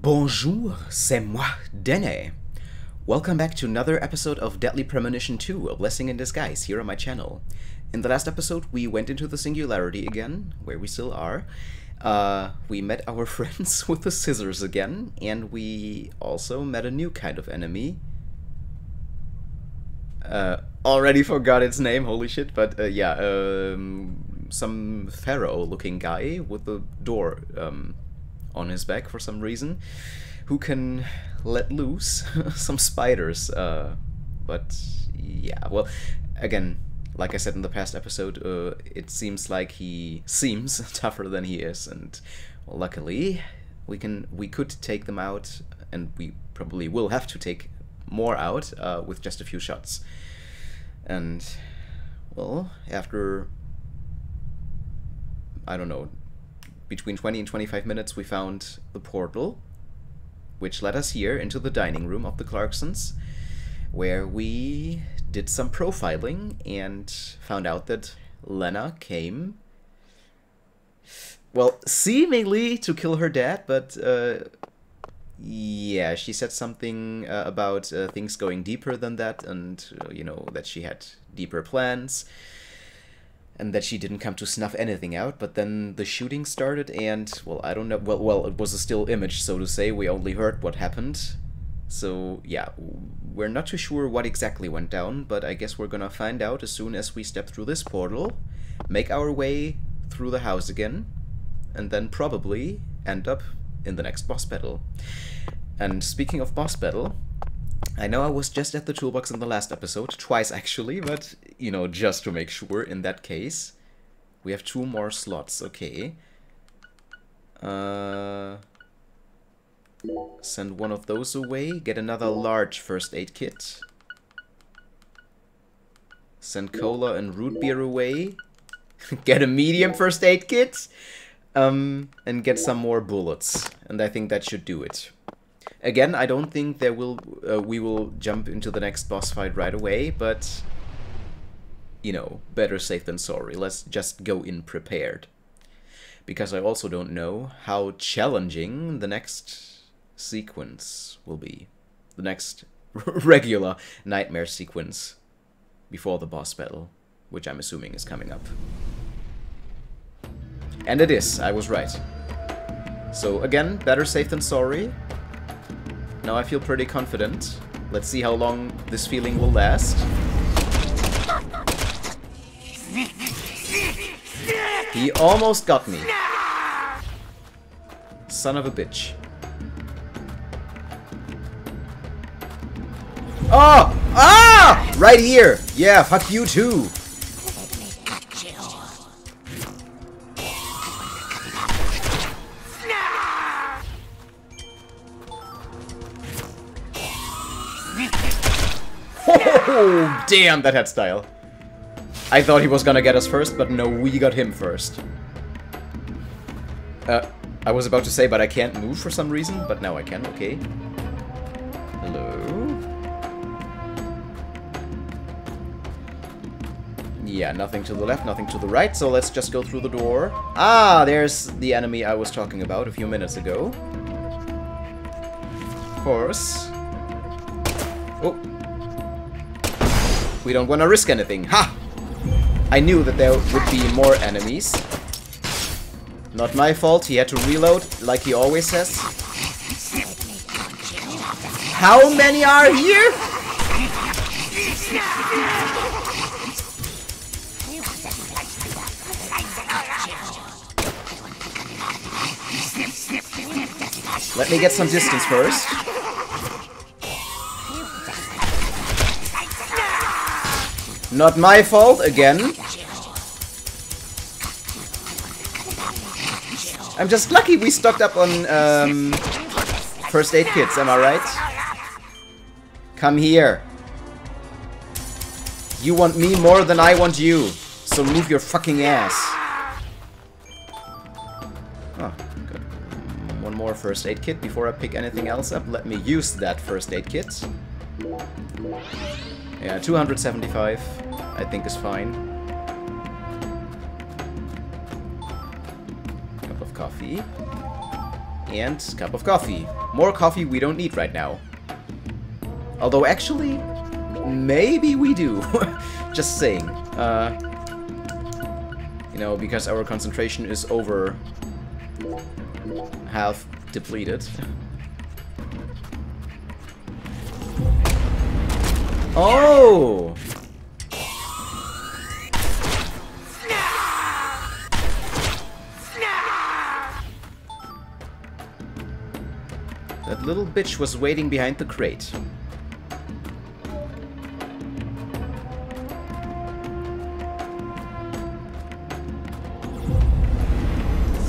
Bonjour, c'est moi, Dene. Welcome back to another episode of Deadly Premonition 2, A Blessing in Disguise, here on my channel. In the last episode, we went into the Singularity again, where we still are. Uh, we met our friends with the scissors again, and we also met a new kind of enemy. Uh, already forgot its name, holy shit, but uh, yeah, um, some pharaoh-looking guy with a door um, on his back for some reason, who can let loose some spiders. Uh, but yeah, well, again, like I said in the past episode, uh, it seems like he seems tougher than he is, and well, luckily we can we could take them out, and we probably will have to take more out uh, with just a few shots. And well, after I don't know, between 20 and 25 minutes, we found the portal, which led us here into the dining room of the Clarksons, where we did some profiling and found out that Lena came, well, seemingly to kill her dad, but uh, yeah, she said something uh, about uh, things going deeper than that, and uh, you know that she had deeper plans and that she didn't come to snuff anything out. But then the shooting started, and well, I don't know. Well, well, it was a still image, so to say. We only heard what happened. So yeah, we're not too sure what exactly went down, but I guess we're gonna find out as soon as we step through this portal, make our way through the house again, and then probably end up in the next boss battle. And speaking of boss battle, I know I was just at the toolbox in the last episode, twice actually, but, you know, just to make sure in that case. We have two more slots, okay. Uh, send one of those away, get another large first aid kit. Send cola and root beer away. get a medium first aid kit. Um, and get some more bullets. And I think that should do it. Again, I don't think there will uh, we will jump into the next boss fight right away, but you know, better safe than sorry. Let's just go in prepared. Because I also don't know how challenging the next sequence will be. The next regular nightmare sequence before the boss battle, which I'm assuming is coming up. And it is, I was right. So again, better safe than sorry. Now I feel pretty confident. Let's see how long this feeling will last. He almost got me. Son of a bitch. Oh! Ah! Right here! Yeah, fuck you too! Oh, damn, that had style. I thought he was gonna get us first, but no, we got him first. Uh, I was about to say, but I can't move for some reason, but now I can, okay. Hello? Yeah, nothing to the left, nothing to the right, so let's just go through the door. Ah, there's the enemy I was talking about a few minutes ago. Of course. Oh, we don't want to risk anything. Ha! I knew that there would be more enemies. Not my fault, he had to reload, like he always says. How many are here? Let me get some distance first. Not my fault, again. I'm just lucky we stocked up on um, first aid kits, am I right? Come here. You want me more than I want you, so move your fucking ass. Oh, good. One more first aid kit before I pick anything else up. Let me use that first aid kit. Yeah, 275, I think is fine. Cup of coffee. And cup of coffee. More coffee we don't need right now. Although actually, maybe we do. Just saying. Uh, you know, because our concentration is over half depleted. oh! Little bitch was waiting behind the crate.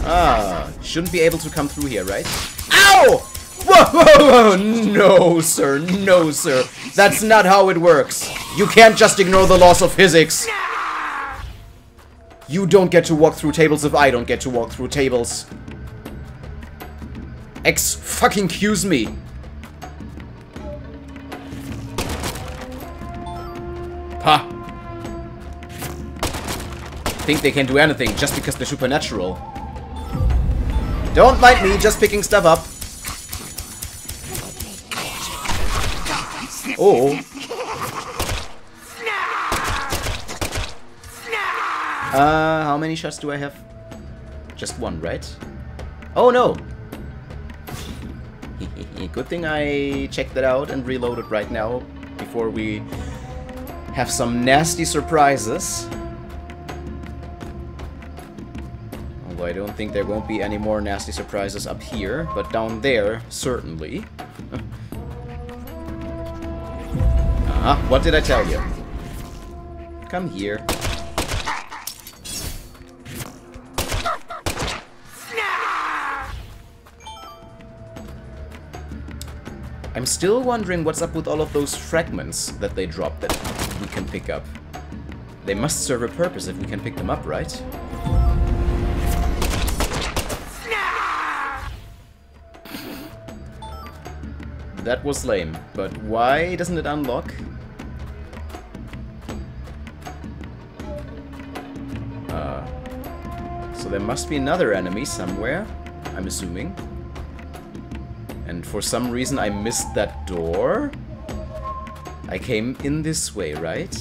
Ah, shouldn't be able to come through here, right? Ow! Whoa, whoa, whoa! No, sir, no, sir. That's not how it works. You can't just ignore the laws of physics. You don't get to walk through tables if I don't get to walk through tables. Ex fucking cuse me. Ha. Think they can do anything just because they're supernatural. Don't mind me, just picking stuff up. Oh. Uh, how many shots do I have? Just one, right? Oh no! Good thing I checked that out and reloaded right now before we have some nasty surprises. Although I don't think there won't be any more nasty surprises up here, but down there, certainly. Ah, what did I tell you? Come here. Still wondering what's up with all of those fragments that they dropped that we can pick up. They must serve a purpose if we can pick them up, right? That was lame, but why doesn't it unlock? Uh, so there must be another enemy somewhere, I'm assuming. And for some reason I missed that door. I came in this way, right?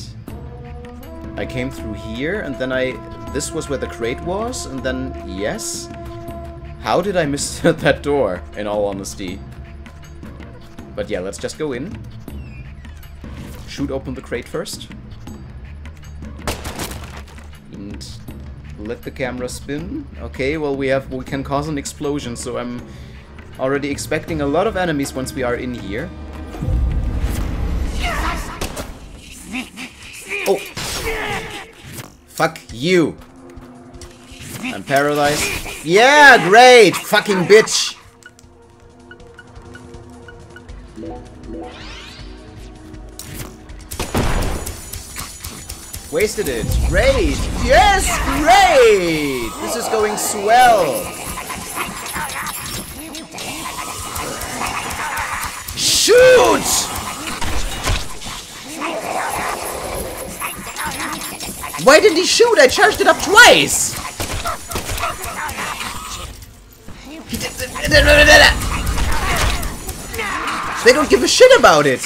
I came through here, and then I... This was where the crate was, and then... Yes? How did I miss that door, in all honesty? But yeah, let's just go in. Shoot open the crate first. And let the camera spin. Okay, well we have we can cause an explosion, so I'm Already expecting a lot of enemies once we are in here. Oh! Fuck you! I'm paralyzed. Yeah, great! Fucking bitch! Wasted it. Great! Yes, great! This is going swell. Shoot! Why didn't he shoot? I charged it up twice! They don't give a shit about it!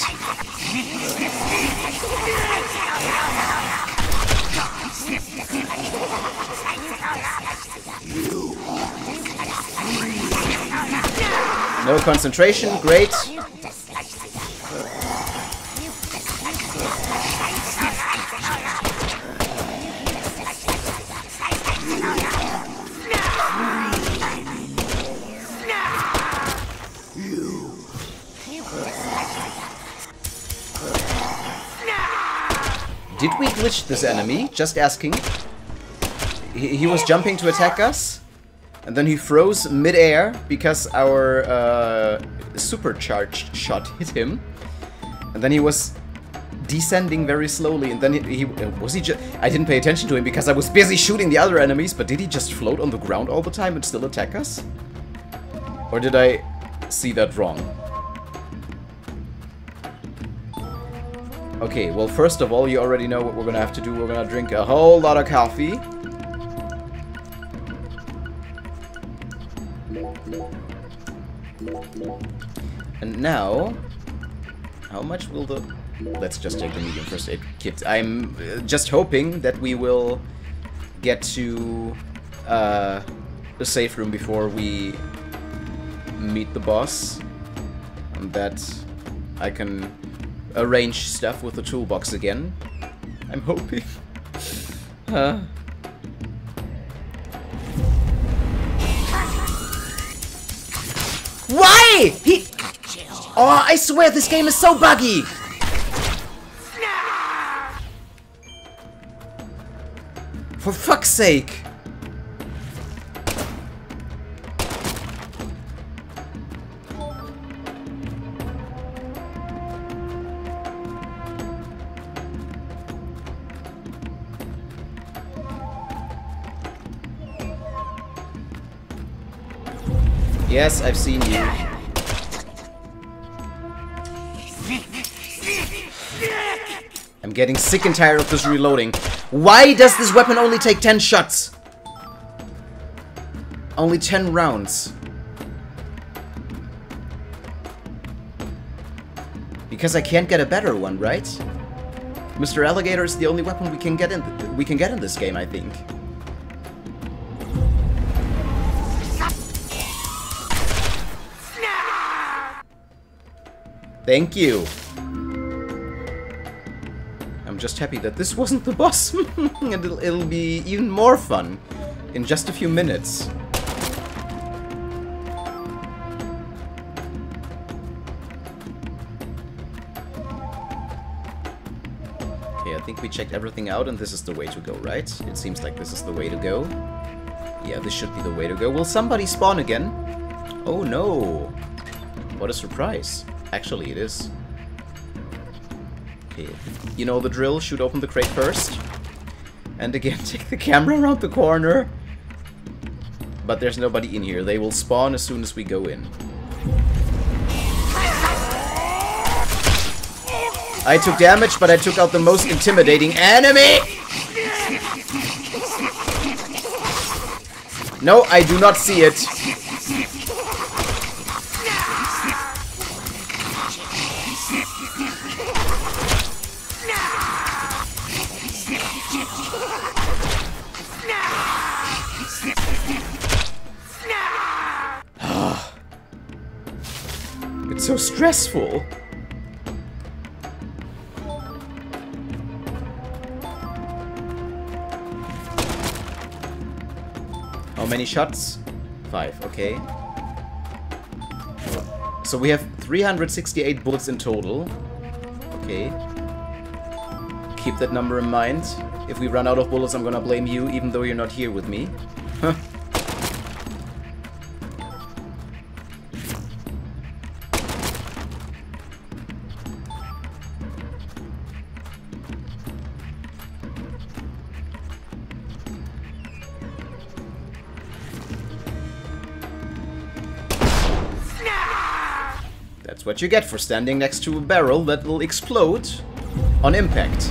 No concentration, great. Did we glitch this enemy? Just asking. He, he was jumping to attack us, and then he froze mid-air because our uh, supercharged shot hit him. And then he was descending very slowly, and then he, he was he just... I didn't pay attention to him because I was busy shooting the other enemies, but did he just float on the ground all the time and still attack us? Or did I see that wrong? Okay, well first of all, you already know what we're gonna have to do. We're gonna drink a whole lot of coffee. And now, how much will the... Let's just take the medium first aid kit. I'm uh, just hoping that we will get to uh, the safe room before we meet the boss. And that I can arrange stuff with the toolbox again. I'm hoping. uh. Why? He... Oh, I swear this game is so buggy! For fuck's sake! Yes, I've seen you. I'm getting sick and tired of this reloading. Why does this weapon only take 10 shots? Only 10 rounds. Because I can't get a better one, right? Mr. Alligator is the only weapon we can get in we can get in this game, I think. Thank you. I'm just happy that this wasn't the boss. and it'll, it'll be even more fun in just a few minutes. Okay, I think we checked everything out and this is the way to go, right? It seems like this is the way to go. Yeah, this should be the way to go. Will somebody spawn again? Oh no! What a surprise. Actually, it is. You know the drill. Shoot open the crate first. And again, take the camera around the corner. But there's nobody in here. They will spawn as soon as we go in. I took damage, but I took out the most intimidating enemy! No, I do not see it. Stressful. How many shots? Five, okay. So we have 368 bullets in total. Okay. Keep that number in mind. If we run out of bullets, I'm gonna blame you, even though you're not here with me. What you get for standing next to a barrel that will explode on impact.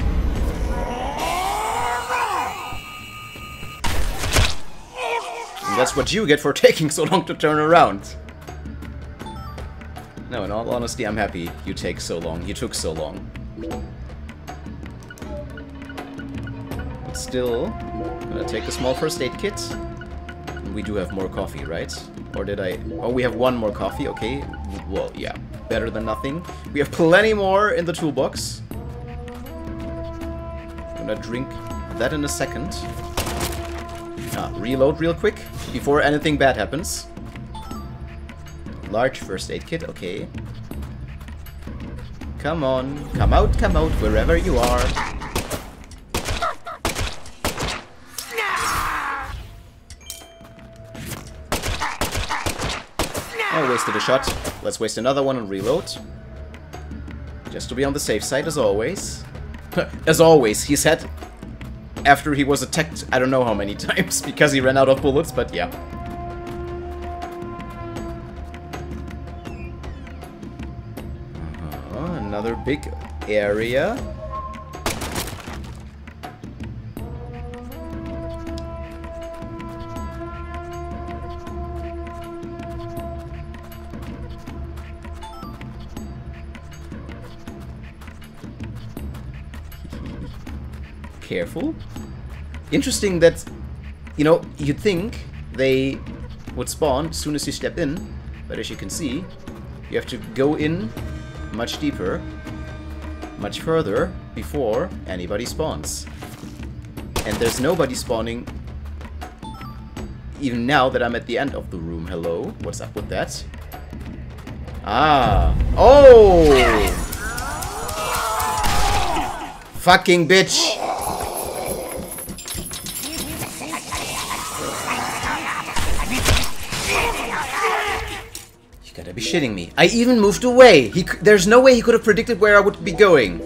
And that's what you get for taking so long to turn around. No, in all honesty, I'm happy you take so long. You took so long. But still, I'm gonna take a small first aid kit. We do have more coffee, right? Or did I... Oh, we have one more coffee, okay. Well, yeah. Better than nothing. We have plenty more in the toolbox. Gonna drink that in a second. Ah, reload real quick before anything bad happens. Large first aid kit, okay. Come on, come out, come out, wherever you are. Wasted a shot. Let's waste another one and reload. Just to be on the safe side, as always. as always, he said after he was attacked I don't know how many times because he ran out of bullets, but yeah. Uh, another big area. Careful. Interesting that, you know, you'd think they would spawn as soon as you step in, but as you can see, you have to go in much deeper, much further, before anybody spawns. And there's nobody spawning even now that I'm at the end of the room. Hello? What's up with that? Ah. Oh! Fucking bitch! Be shitting me. I even moved away! He, there's no way he could have predicted where I would be going.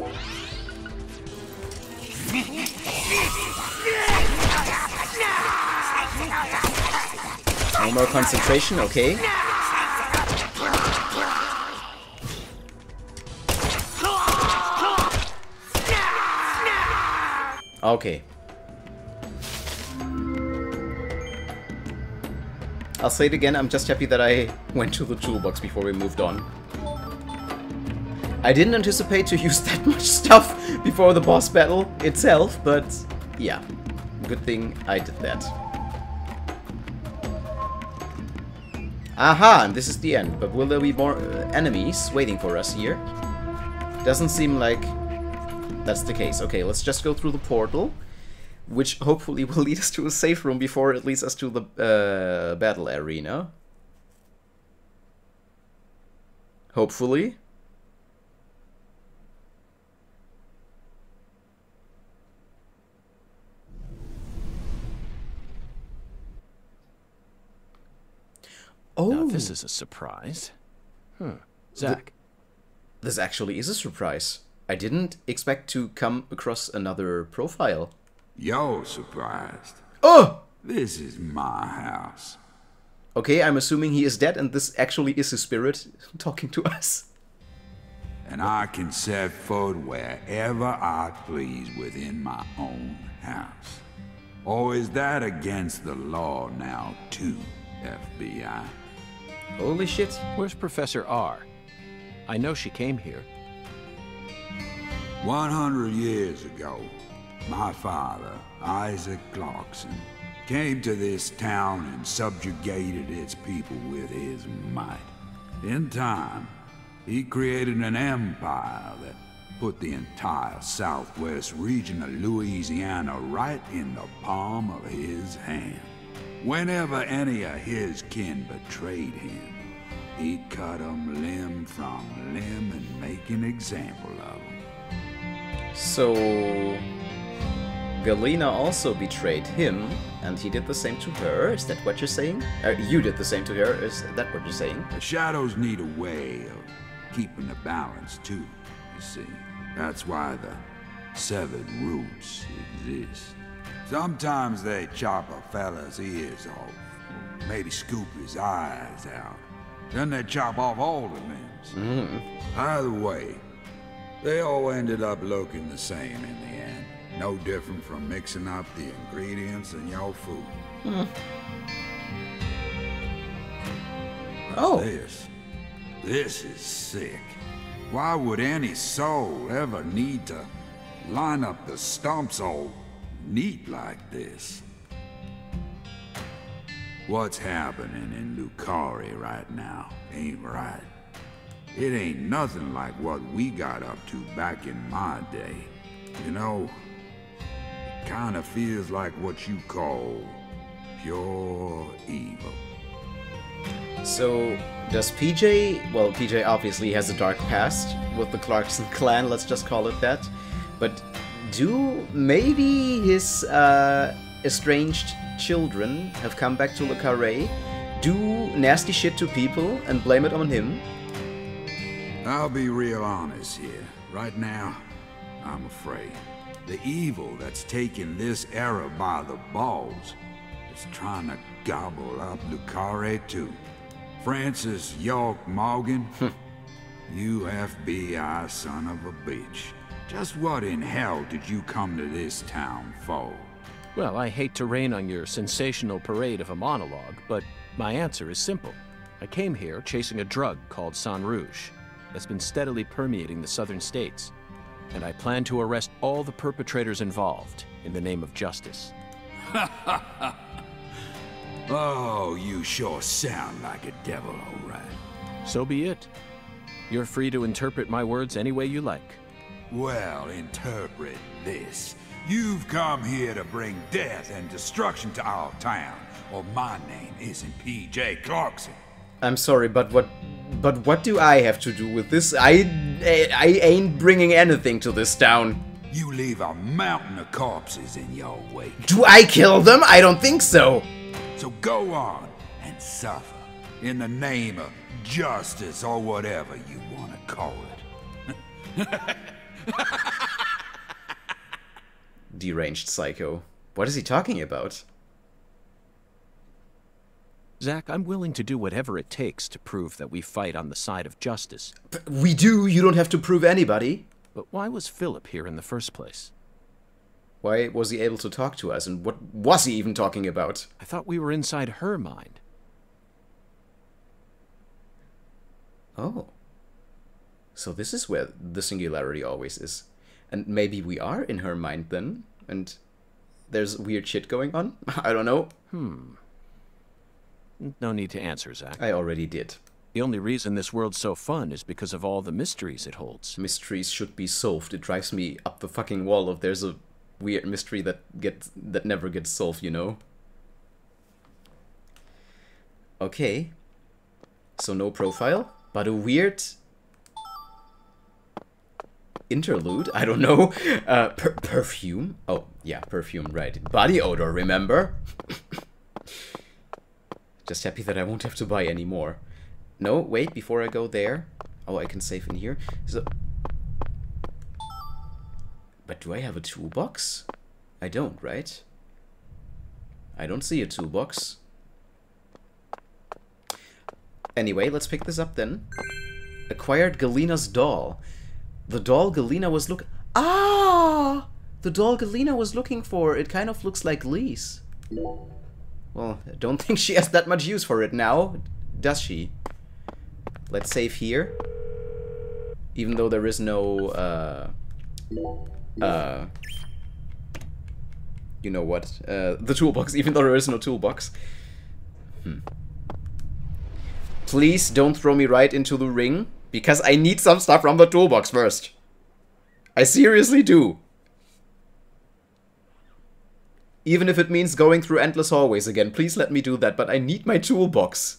No more concentration, okay. Okay. I'll say it again, I'm just happy that I went to the toolbox before we moved on. I didn't anticipate to use that much stuff before the boss battle itself, but yeah, good thing I did that. Aha, and this is the end, but will there be more uh, enemies waiting for us here? Doesn't seem like that's the case. Okay, let's just go through the portal, which hopefully will lead us to a safe room before it leads us to the uh, battle arena. Hopefully. Oh, now, this is a surprise. Huh. Zach. this actually is a surprise. I didn't expect to come across another profile. You're surprised. Oh! This is my house. Okay, I'm assuming he is dead and this actually is his spirit talking to us. And I can set foot wherever I please within my own house. Or is that against the law now, too, FBI? Holy shit. Where's Professor R? I know she came here. 100 years ago, my father, Isaac Clarkson, came to this town and subjugated its people with his might. In time, he created an empire that put the entire southwest region of Louisiana right in the palm of his hand. Whenever any of his kin betrayed him, he'd cut them limb from limb and make an example of them. So Galena also betrayed him, and he did the same to her. Is that what you're saying? Uh, you did the same to her. Is that what you're saying? The shadows need a way of keeping the balance too. You see, that's why the severed roots exist. Sometimes they chop a fella's ears off, maybe scoop his eyes out. Then they chop off all the limbs. Mm. Either way, they all ended up looking the same in the end. No different from mixing up the ingredients in your food. Mm. Oh. This, this is sick. Why would any soul ever need to line up the stumps all neat like this? What's happening in Le Carré right now ain't right. It ain't nothing like what we got up to back in my day. You know, it kinda feels like what you call pure evil. So, does PJ... Well, PJ obviously has a dark past with the Clarkson clan, let's just call it that. But do maybe his uh, estranged children have come back to Le Carré, do nasty shit to people, and blame it on him? I'll be real honest here. Right now, I'm afraid. The evil that's taken this era by the balls is trying to gobble up Le Carré too. Francis York Morgan, hmm. you FBI son of a bitch. Just what in hell did you come to this town for? Well, I hate to rain on your sensational parade of a monologue, but my answer is simple. I came here chasing a drug called San Rouge that's been steadily permeating the southern states. And I plan to arrest all the perpetrators involved in the name of justice. Oh, you sure sound like a devil, all right. So be it. You're free to interpret my words any way you like. Well, interpret this. You've come here to bring death and destruction to our town, or my name isn't P.J. Clarkson. I'm sorry, but what but what do I have to do with this? I I ain't bringing anything to this town. You leave a mountain of corpses in your wake. Do I kill them? I don't think so. So go on and suffer in the name of justice or whatever you want to call it. Deranged psycho. What is he talking about? Zach, I'm willing to do whatever it takes to prove that we fight on the side of justice. P- We do, you don't have to prove anybody. But why was Philip here in the first place? Why was he able to talk to us, and what was he even talking about? I thought we were inside her mind. Oh. So this is where the singularity always is. And maybe we are in her mind then, and there's weird shit going on? I don't know. Hmm. No need to answer, Zach. I already did. The only reason this world's so fun is because of all the mysteries it holds. Mysteries should be solved. It drives me up the fucking wall if there's a weird mystery that gets that never gets solved, you know? Okay. So no profile, but a weird interlude. I don't know. Uh, per- perfume. Oh yeah, perfume. Right. Body odor. Remember? Just happy that I won't have to buy any more. No, wait. Before I go there. Oh, I can save in here. So. But do I have a toolbox? I don't, right? I don't see a toolbox. Anyway, let's pick this up then. Acquired Galina's doll. The doll Galina was look- Ah! The doll Galina was looking for. It kind of looks like Lee's. Well, I don't think she has that much use for it now, does she? Let's save here. Even though there is no, uh... Uh... You know what? Uh, the toolbox, even though there is no toolbox. Hmm. Please don't throw me right into the ring, because I need some stuff from the toolbox first. I seriously do. Even if it means going through endless hallways again, please let me do that, but I need my toolbox.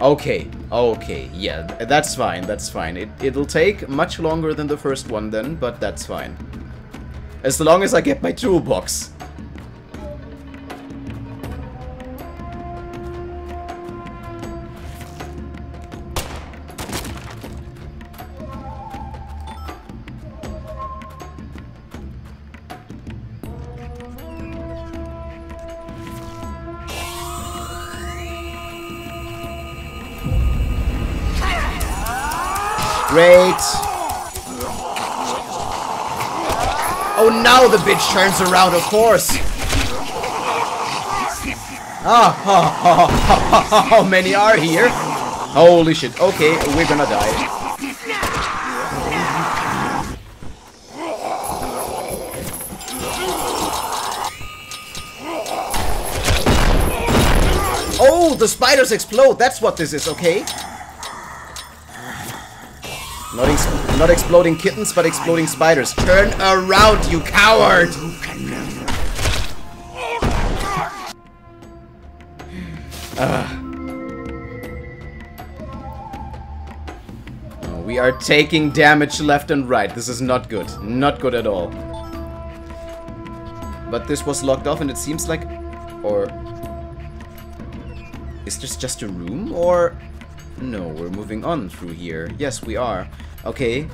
Okay, okay, yeah, that's fine, that's fine. It, it'll take much longer than the first one then, but that's fine. As long as I get my toolbox. Great. Oh, now the bitch turns around, of course. Ah, ha, ha, ha, how many are here? Holy shit. Okay, we're gonna die. Oh, the spiders explode. That's what this is, okay? Not, ex not exploding kittens, but exploding spiders. Turn around, you coward! Oh, we are taking damage left and right. This is not good. Not good at all. But this was locked off and it seems like... Or... Is this just a room? Or... No, we're moving on through here. Yes, we are. Okay.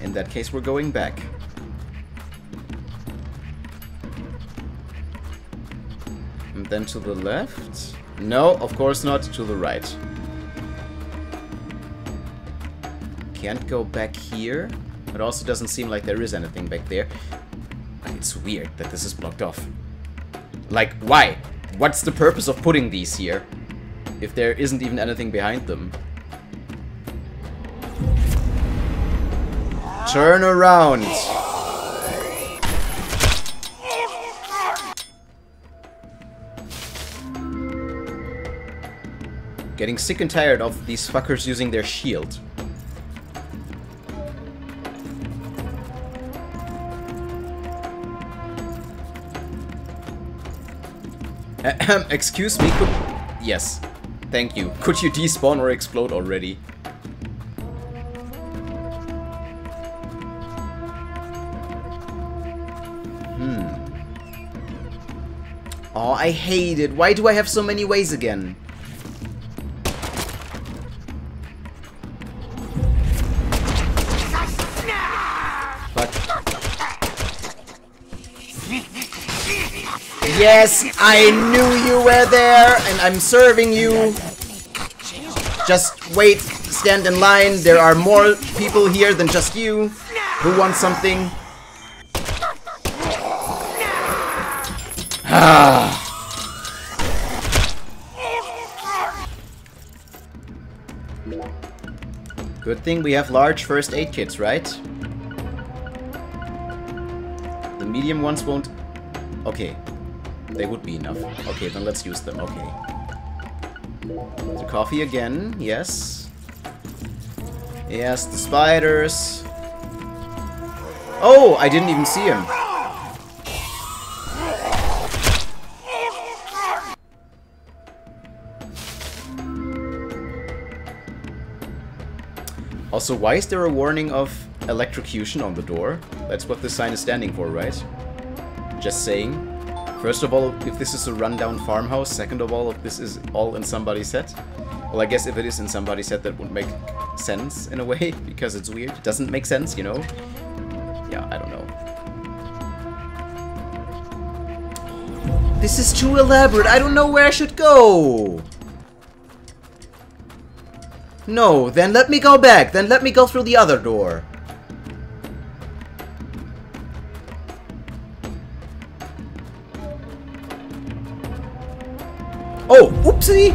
In that case, we're going back. And then to the left? No, of course not. To the right. Can't go back here. It also doesn't seem like there is anything back there. It's weird that this is blocked off. Like, why? What's the purpose of putting these here? if there isn't even anything behind them. Turn around! Getting sick and tired of these fuckers using their shield. Excuse me, could... Yes. Thank you. Could you despawn or explode already? I hate it. Why do I have so many ways again? Yes, I knew you were there, and I'm serving you. Just wait, stand in line. There are more people here than just you. Who wants something? Ah. Good thing we have large first aid kits, right? The medium ones won't... Okay. They would be enough. Okay, then let's use them. Okay. The coffee again. Yes. Yes, the spiders. Oh, I didn't even see him. Also, why is there a warning of electrocution on the door? That's what this sign is standing for, right? Just saying. First of all, if this is a rundown farmhouse. Second of all, if this is all in somebody's set. Well, I guess if it is in somebody's set, that would make sense in a way, because it's weird. It doesn't make sense, you know? Yeah, I don't know. This is too elaborate. I don't know where I should go. No, then let me go back. Then let me go through the other door. Oh, oopsie!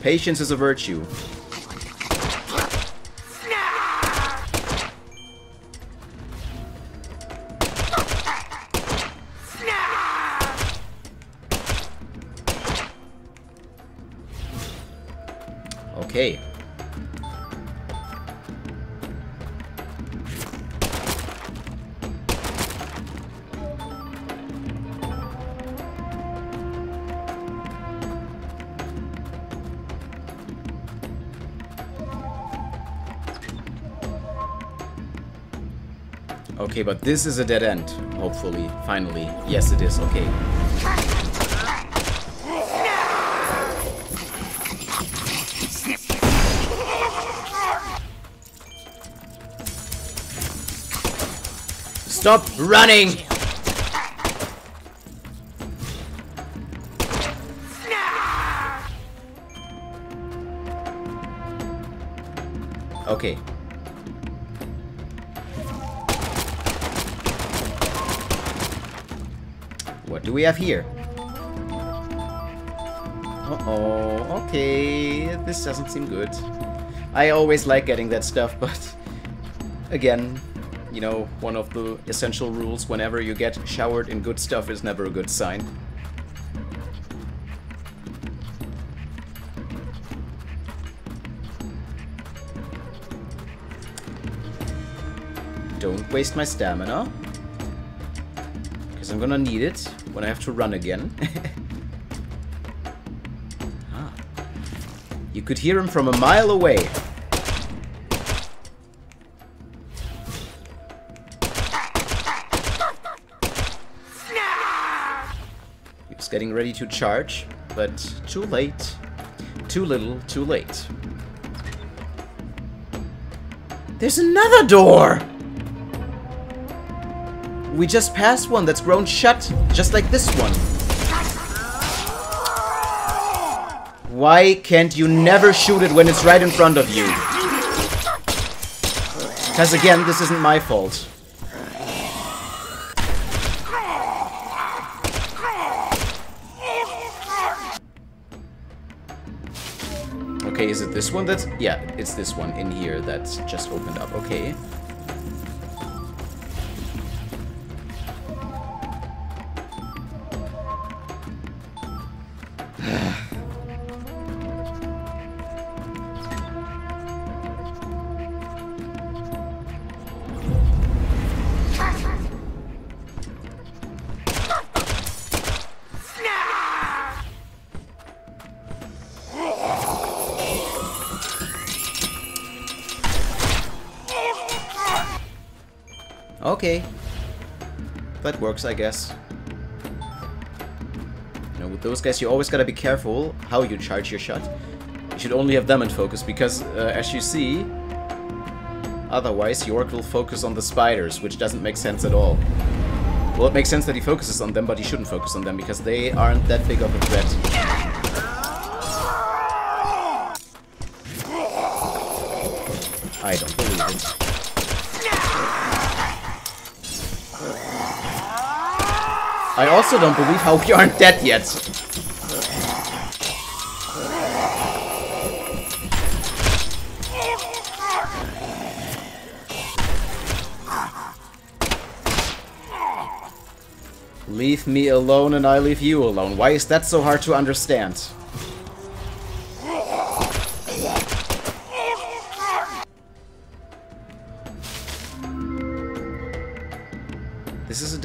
Patience is a virtue. Okay, but this is a dead end, hopefully, finally. Yes, it is, okay. Stop running! Okay. Do we have here? Uh-oh, okay, this doesn't seem good. I always like getting that stuff, but again, you know, one of the essential rules whenever you get showered in good stuff is never a good sign. Don't waste my stamina. Because I'm gonna need it when I have to run again. ah. You could hear him from a mile away. He was getting ready to charge, but too late. Too little, too late. There's another door! We just passed one that's grown shut, just like this one. Why can't you never shoot it when it's right in front of you? Because again, this isn't my fault. Okay, is it this one that's... Yeah, it's this one in here that's just opened up. Okay. Works, I guess. You know, with those guys, you always gotta be careful how you charge your shot. You should only have them in focus, because, uh, as you see, otherwise York will focus on the spiders, which doesn't make sense at all. Well, it makes sense that he focuses on them, but he shouldn't focus on them, because they aren't that big of a threat. I don't believe it. I also don't believe how we aren't dead yet. Leave me alone and I leave you alone. Why is that so hard to understand?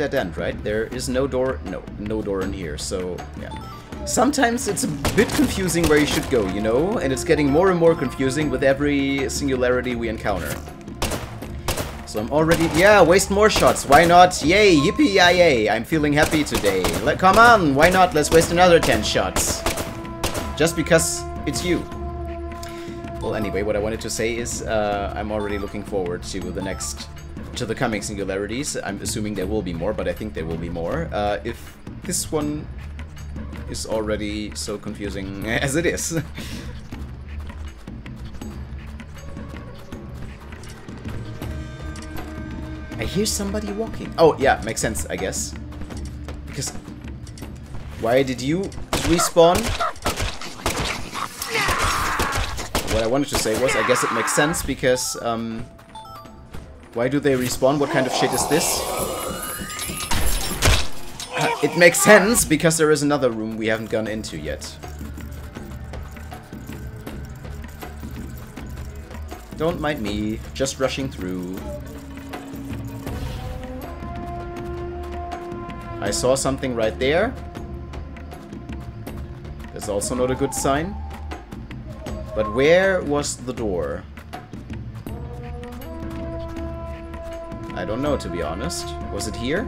Dead end, right? There is no door, no, no door in here, so, yeah. Sometimes it's a bit confusing where you should go, you know? And it's getting more and more confusing with every singularity we encounter. So I'm already... Yeah, waste more shots. Why not? Yay, yippee yay I'm feeling happy today. Let, come on, why not? Let's waste another 10 shots. Just because it's you. Well, anyway, what I wanted to say is uh, I'm already looking forward to the next... to the coming singularities. I'm assuming there will be more, but I think there will be more. Uh, if this one is already so confusing as it is. I hear somebody walking. Oh, yeah, makes sense, I guess. Because... Why did you respawn? What I wanted to say was, I guess it makes sense because, um... Why do they respawn? What kind of shit is this? Uh, it makes sense because there is another room we haven't gone into yet. Don't mind me, just rushing through. I saw something right there. That's also not a good sign. But where was the door? I don't know, to be honest. Was it here?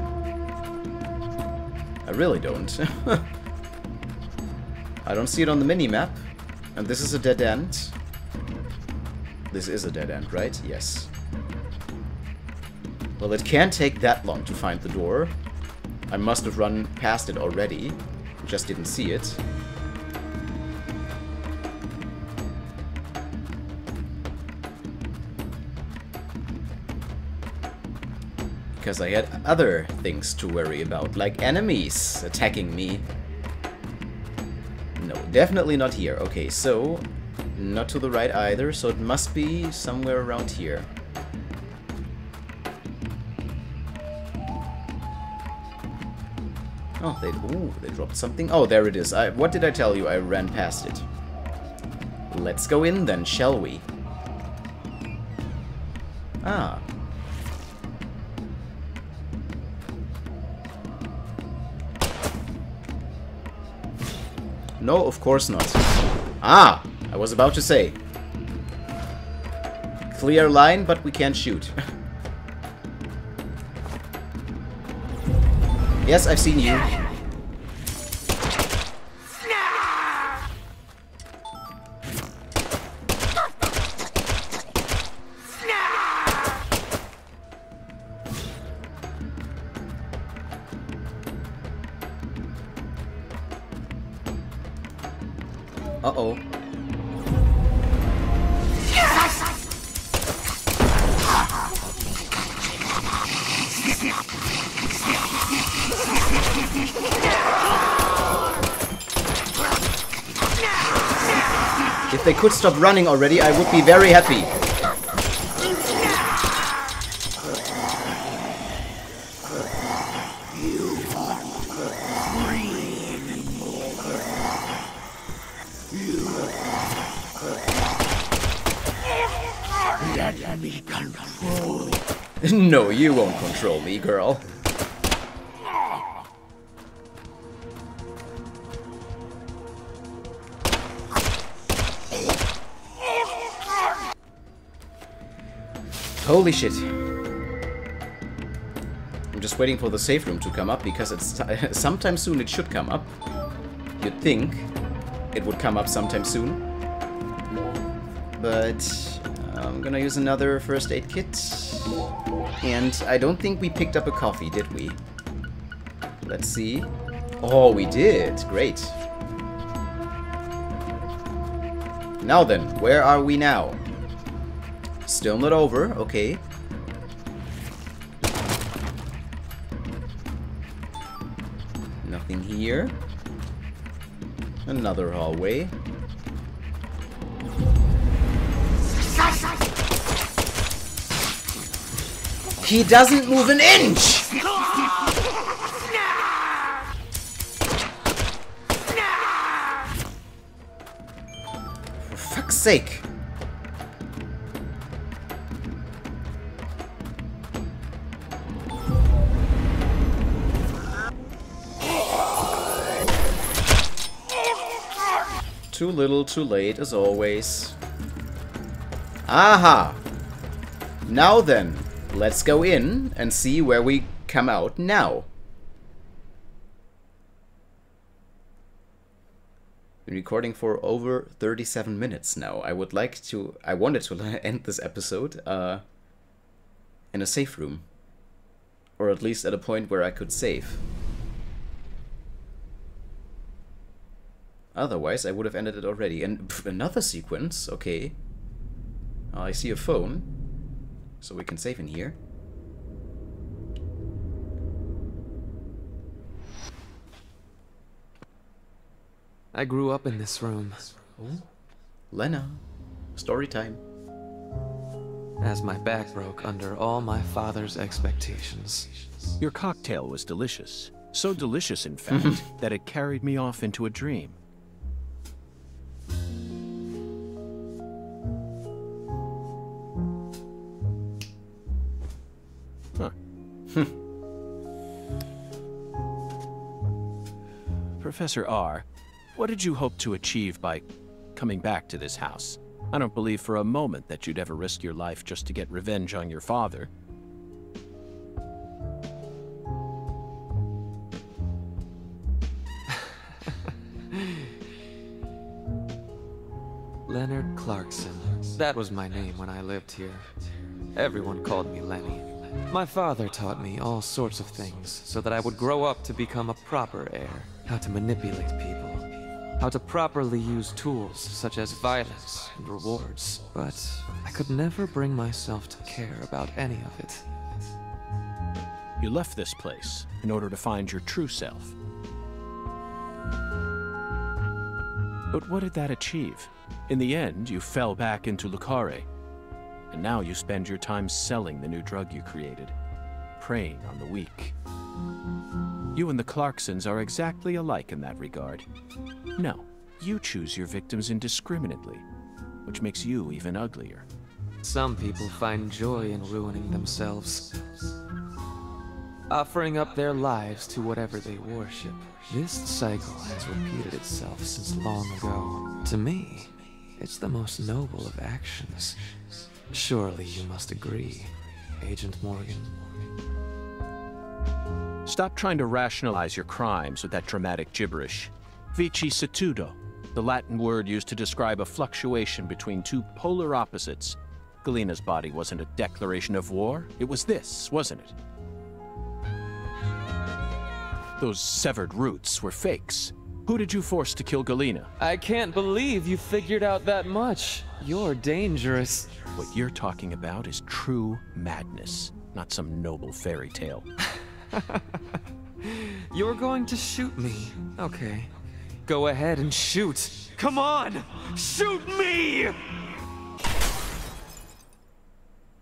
I really don't. I don't see it on the mini-map. And this is a dead end. This is a dead end, right? Yes. Well, it can't take that long to find the door. I must have run past it already. Just didn't see it. Because I had other things to worry about, like enemies attacking me. No, definitely not here. Okay, so not to the right either, so it must be somewhere around here. Oh, they ooh, they dropped something. Oh, there it is. I, what did I tell you? I ran past it. Let's go in then, shall we? Ah. No, of course not. Ah! I was about to say. Clear line, but we can't shoot. yes, I've seen you. If they could stop running already, I would be very happy. no, you won't control me, girl. Holy shit. I'm just waiting for the safe room to come up because it's sometime soon it should come up. You'd think it would come up sometime soon. But uh, I'm gonna use another first aid kit. And I don't think we picked up a coffee, did we? Let's see. Oh, we did. Great. Now then, where are we now? Still not let over, okay. Nothing here. Another hallway. He doesn't move an inch! For fuck's sake. Little, too late, as always. Aha! Now then, let's go in and see where we come out now. Been recording for over 37 minutes now. I would like to... I wanted to end this episode uh, in a safe room. Or at least at a point where I could save. Otherwise, I would have ended it already. And pff, another sequence, okay. Uh, I see a phone, so we can save in here. I grew up in this room. Lena, story time. As my back broke under all my father's expectations. Your cocktail was delicious. So delicious, in fact, that it carried me off into a dream. Hmm. Professor R, what did you hope to achieve by coming back to this house? I don't believe for a moment that you'd ever risk your life just to get revenge on your father. Leonard Clarkson. That was my name when I lived here. Everyone called me Lenny. My father taught me all sorts of things so that I would grow up to become a proper heir. How to manipulate people. How to properly use tools such as violence and rewards. But I could never bring myself to care about any of it. You left this place in order to find your true self. But what did that achieve? In the end, you fell back into Le Carré. And now you spend your time selling the new drug you created, preying on the weak. You and the Clarksons are exactly alike in that regard. No, you choose your victims indiscriminately, which makes you even uglier. Some people find joy in ruining themselves. Offering up their lives to whatever they worship. This cycle has repeated itself since long ago. To me, it's the most noble of actions. Surely you must agree, Agent Morgan. Stop trying to rationalize your crimes with that dramatic gibberish. Vicissitudo, the Latin word used to describe a fluctuation between two polar opposites. Galena's body wasn't a declaration of war, it was this, wasn't it? Those severed roots were fakes. Who did you force to kill Galena? I can't believe you figured out that much. You're dangerous. What you're talking about is true madness, not some noble fairy tale. You're going to shoot me. Okay. Go ahead and shoot. Come on! Shoot me!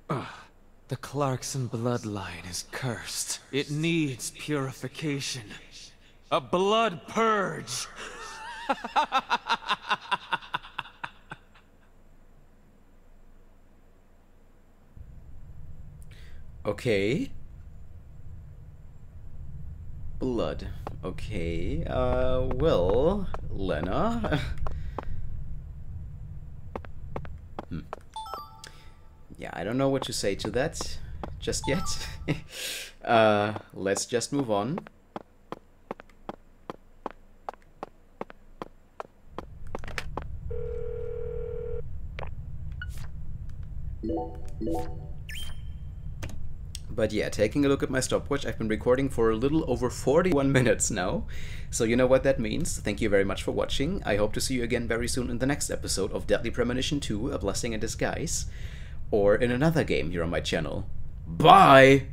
Ugh. The Clarkson bloodline is cursed. It needs purification. A blood purge! Okay. Blood. Okay. Uh, well, Lena. hmm. Yeah, I don't know what to say to that just yet. uh, let's just move on. But yeah, taking a look at my stopwatch, I've been recording for a little over 41 minutes now. So you know what that means. Thank you very much for watching. I hope to see you again very soon in the next episode of Deadly Premonition 2, A Blessing in Disguise, or in another game here on my channel. Bye!